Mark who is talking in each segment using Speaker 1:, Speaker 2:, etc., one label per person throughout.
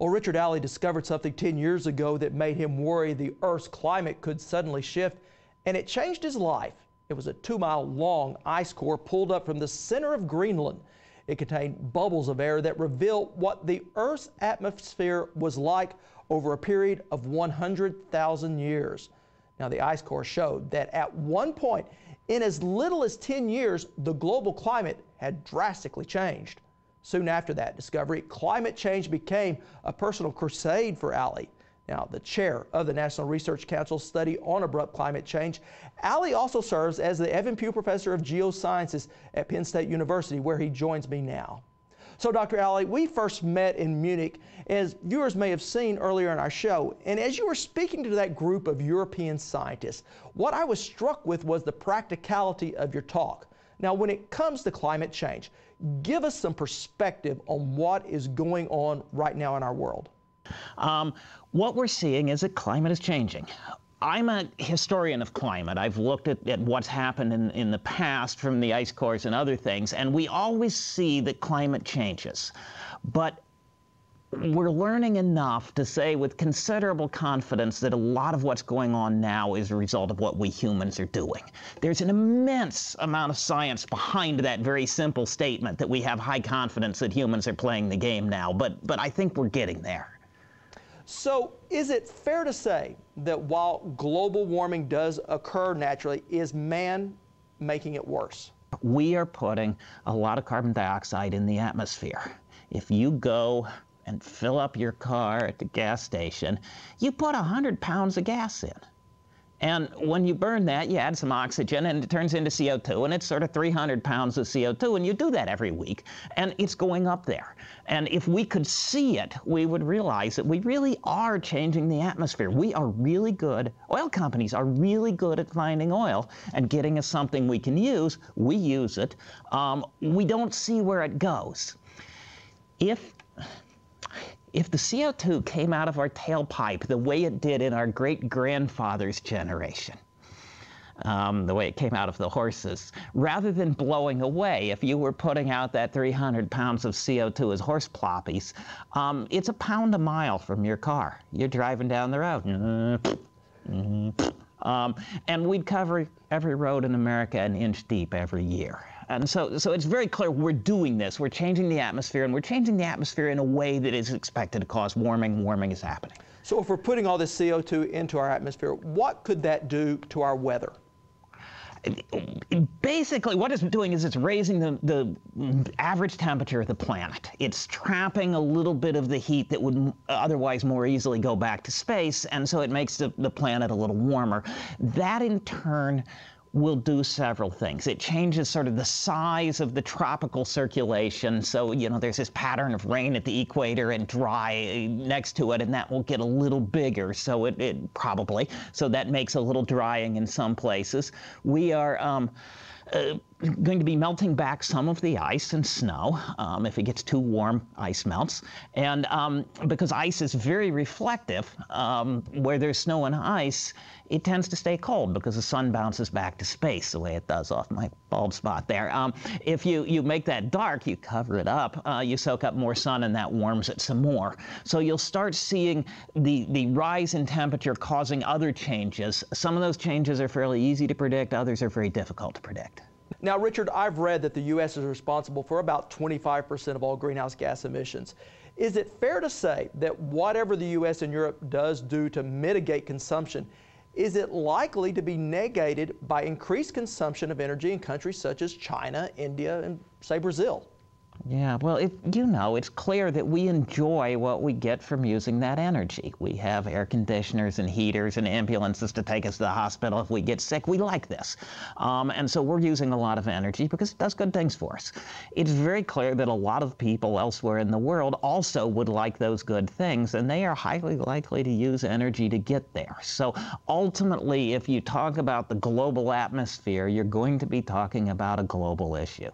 Speaker 1: Well, Richard Alley discovered something 10 years ago that made him worry the Earth's climate could suddenly shift, and it changed his life. It was a two mile long ice core pulled up from the center of Greenland. It contained bubbles of air that revealed what the Earth's atmosphere was like over a period of 100,000 years. Now, the ice core showed that at one point, in as little as 10 years, the global climate had drastically changed. Soon after that discovery, climate change became a personal crusade for Alley. Now, the chair of the National Research Council's study on abrupt climate change, Alley also serves as the Evan Pugh Professor of Geosciences at Penn State University, where he joins me now. So, Dr. Alley, we first met in Munich, as viewers may have seen earlier in our show. And as you were speaking to that group of European scientists, what I was struck with was the practicality of your talk. Now, when it comes to climate change, give us some perspective on what is going on right now in our world.
Speaker 2: Um, what we're seeing is that climate is changing. I'm a historian of climate. I've looked at, at what's happened in, in the past from the ice cores and other things, and we always see that climate changes. But we're learning enough to say with considerable confidence that a lot of what's going on now is a result of what we humans are doing. There's an immense amount of science behind that very simple statement that we have high confidence that humans are playing the game now, but, but I think we're getting there.
Speaker 1: So, is it fair to say that while global warming does occur naturally, is man making it worse?
Speaker 2: We are putting a lot of carbon dioxide in the atmosphere. If you go and fill up your car at the gas station, you put 100 pounds of gas in. And when you burn that, you add some oxygen and it turns into CO2, and it's sort of 300 pounds of CO2, and you do that every week, and it's going up there. And if we could see it, we would realize that we really are changing the atmosphere. We are really good, oil companies are really good at finding oil and getting us something we can use. We use it. Um, we don't see where it goes. If if the CO2 came out of our tailpipe the way it did in our great grandfather's generation, um, the way it came out of the horses, rather than blowing away, if you were putting out that 300 pounds of CO2 as horse ploppies, um, it's a pound a mile from your car. You're driving down the road. Um, and we'd cover every road in America an inch deep every year. And so, so it's very clear we're doing this. We're changing the atmosphere, and we're changing the atmosphere in a way that is expected to cause warming. Warming is happening.
Speaker 1: So if we're putting all this CO2 into our atmosphere, what could that do to our weather?
Speaker 2: basically what it's doing is it's raising the, the average temperature of the planet. It's trapping a little bit of the heat that would otherwise more easily go back to space, and so it makes the, the planet a little warmer. That in turn will do several things. It changes sort of the size of the tropical circulation. So, you know, there's this pattern of rain at the equator and dry next to it, and that will get a little bigger. So it, it probably, so that makes a little drying in some places. We are, um, uh, going to be melting back some of the ice and snow. Um, if it gets too warm, ice melts. And um, because ice is very reflective, um, where there's snow and ice, it tends to stay cold because the sun bounces back to space the way it does off my bald spot there. Um, if you, you make that dark, you cover it up, uh, you soak up more sun and that warms it some more. So you'll start seeing the, the rise in temperature causing other changes. Some of those changes are fairly easy to predict, others are very difficult to predict.
Speaker 1: Now, Richard, I've read that the U.S. is responsible for about 25% of all greenhouse gas emissions. Is it fair to say that whatever the U.S. and Europe does do to mitigate consumption, is it likely to be negated by increased consumption of energy in countries such as China, India, and, say, Brazil?
Speaker 2: Yeah, well, it, you know, it's clear that we enjoy what we get from using that energy. We have air conditioners and heaters and ambulances to take us to the hospital if we get sick. We like this. Um, and so we're using a lot of energy because it does good things for us. It's very clear that a lot of people elsewhere in the world also would like those good things, and they are highly likely to use energy to get there. So ultimately, if you talk about the global atmosphere, you're going to be talking about a global issue.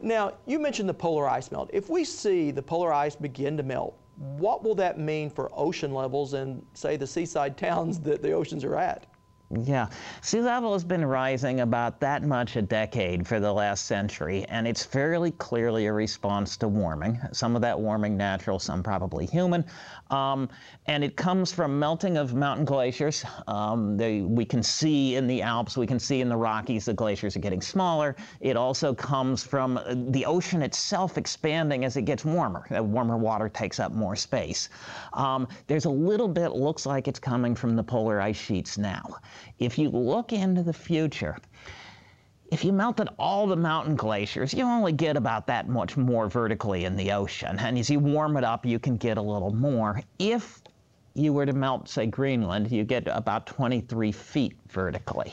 Speaker 1: Now, you mentioned the polar ice melt. If we see the polar ice begin to melt, what will that mean for ocean levels in, say, the seaside towns that the oceans are at?
Speaker 2: Yeah, sea level has been rising about that much a decade for the last century, and it's fairly clearly a response to warming. Some of that warming natural, some probably human. Um, and it comes from melting of mountain glaciers. Um, they, we can see in the Alps, we can see in the Rockies, the glaciers are getting smaller. It also comes from uh, the ocean itself expanding as it gets warmer. Uh, warmer water takes up more space. Um, there's a little bit, looks like it's coming from the polar ice sheets now. If you look into the future, if you melted all the mountain glaciers, you only get about that much more vertically in the ocean. And as you warm it up, you can get a little more. If you were to melt, say, Greenland, you get about 23 feet vertically.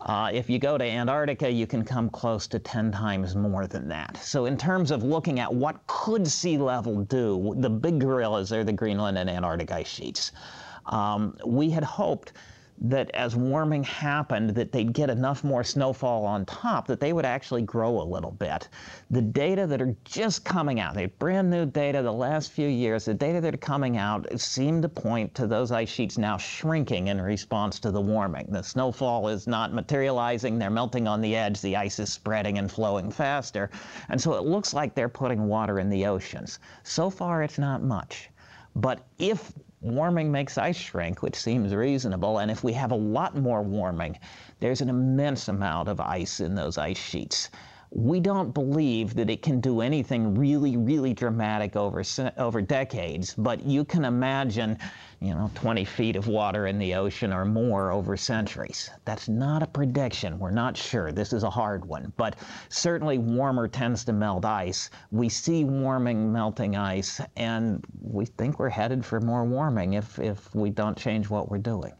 Speaker 2: Uh, if you go to Antarctica, you can come close to 10 times more than that. So in terms of looking at what could sea level do, the big gorillas are the Greenland and Antarctic ice sheets. Um, we had hoped that as warming happened, that they'd get enough more snowfall on top that they would actually grow a little bit. The data that are just coming out, the brand new data the last few years, the data that are coming out seem to point to those ice sheets now shrinking in response to the warming. The snowfall is not materializing, they're melting on the edge, the ice is spreading and flowing faster. And so it looks like they're putting water in the oceans. So far, it's not much. But if warming makes ice shrink, which seems reasonable, and if we have a lot more warming, there's an immense amount of ice in those ice sheets. We don't believe that it can do anything really, really dramatic over, over decades, but you can imagine you know, 20 feet of water in the ocean or more over centuries. That's not a prediction. We're not sure. This is a hard one. But certainly warmer tends to melt ice. We see warming melting ice, and we think we're headed for more warming if, if we don't change what we're doing.